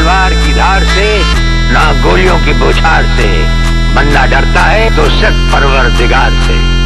की धार से, ना गोलियों की बौछार से। बंदा डरता है तो सिर्फ़ परवर दिगार से।